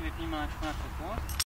vypnij máčku na kliknout.